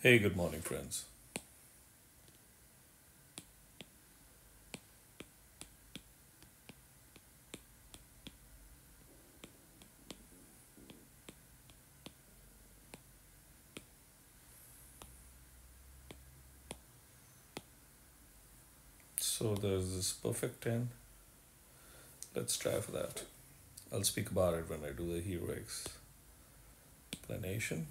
Hey, good morning, friends. So there's this perfect 10. Let's try for that. I'll speak about it when I do the hero explanation.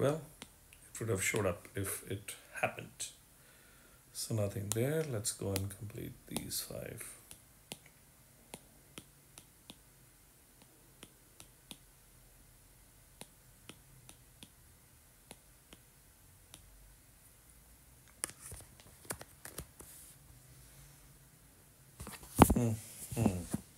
Well, it would have showed up if it happened. So nothing there. Let's go and complete these five. Hmm. Hmm.